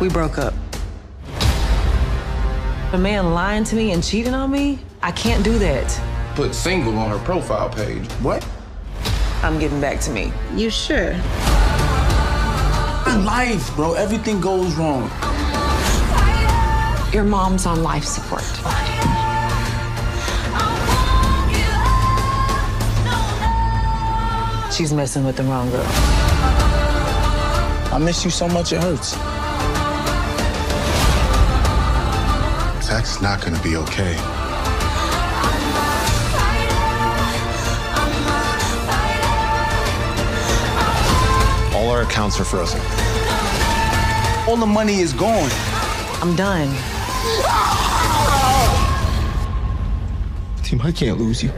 We broke up. A man lying to me and cheating on me? I can't do that. Put single on her profile page. What? I'm getting back to me. You sure? In life, bro, everything goes wrong. Your mom's on life support. She's messing with the wrong girl. I miss you so much, it hurts. That's not gonna be okay. All our accounts are frozen. All the money is gone. I'm done. Team, I can't lose you.